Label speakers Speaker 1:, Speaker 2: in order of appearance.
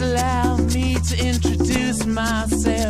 Speaker 1: allow me to introduce myself.